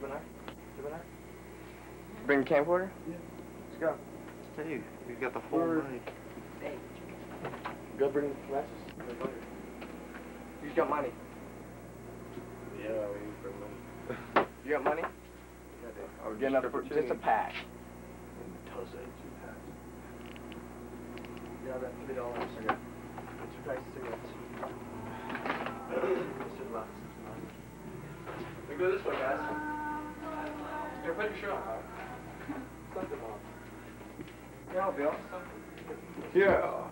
Gemini? Gemini? Mm-hmm. Bring a camcorder? Yeah. Let's go. Hey, you got the whole We're- night. Go bring glasses. You got money? Yeah, we bring money. You got money? Or get enough for just a pack. Yeah, that three dollars. Okay. What's your price of cigarettes? Mr. Lux. We go this way, guys. Here, put your shirt on. Something on. Yeah, Bill. Yeah.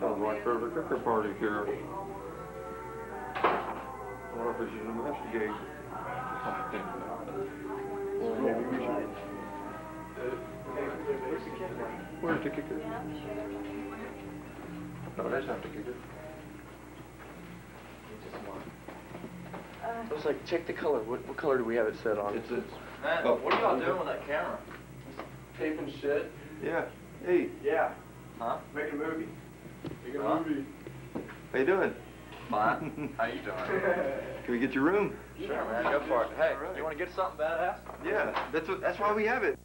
Sounds like there's a cooker party here. What if it's an investigate? Well, maybe we should. Where's the kicker? Where's the kicker? No, that's not the kicker. Looks like, check the color. What, what color do we have it set on? It's, it's, Man, Oh. what are y'all doing with that camera? taping shit. yeah. Hey, Yeah. Huh? Making a movie. Making a Huh? movie. how you doing? Fine. How you doing? Can we get your room? Sure, man. Go for it. Hey, All right. you want to get something badass? Yeah, that's what, that's why we have it.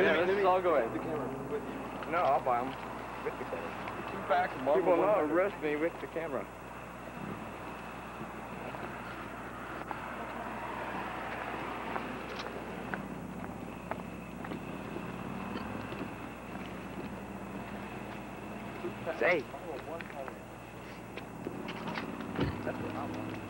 Here, let me, let me, I'll go ahead. The camera with you. No, I'll buy them with the camera. Two packs of You will not arrest me with the camera. Say. That's what I want.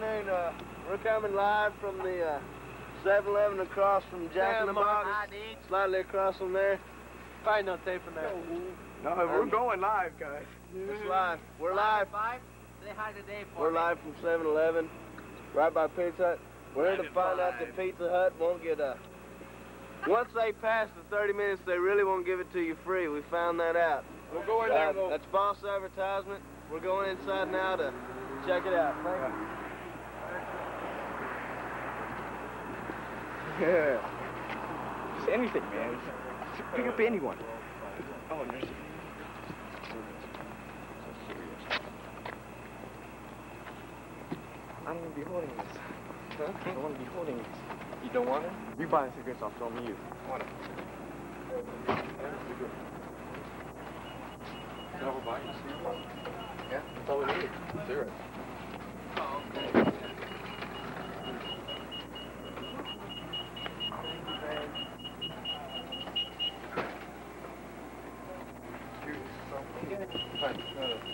Afternoon, uh, we're coming live from the uh, 7-Eleven across from Jack in the Box. Slightly across from there. Probably no tape in there. No, we're going live, guys. It's live. We're live. Say hi to Dave for We're me. live from 7-Eleven, right by Pizza Hut. We're here to find out that Pizza Hut won't get a. Once they pass the 30 minutes, they really won't give it to you free. We found that out. We'll go in there Uh, that's false advertisement. We're going inside now to check it out. Thank you. Yeah. Just anything, man. Just pick up anyone. Oh, there's. I don't want to be holding this. Huh? I don't want to be holding this. You don't want it? You buy the cigarettes, throw them to you. I want it. Never buy you cigarettes. Yeah, that's all we need. Cigarettes.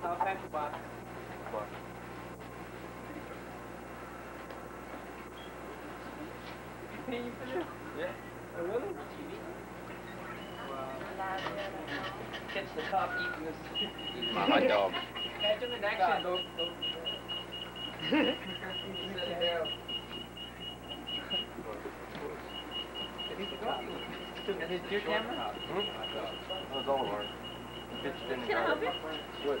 paper box. Stop paper box. You paying for this? Yeah. Oh, really? Catch the cop eating this. eating My hot dog. Catch him in action. Go. Set it down. Is it your camera? That was all of ours. Can I help you? What?